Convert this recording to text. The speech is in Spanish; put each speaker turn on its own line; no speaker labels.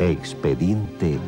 Expediente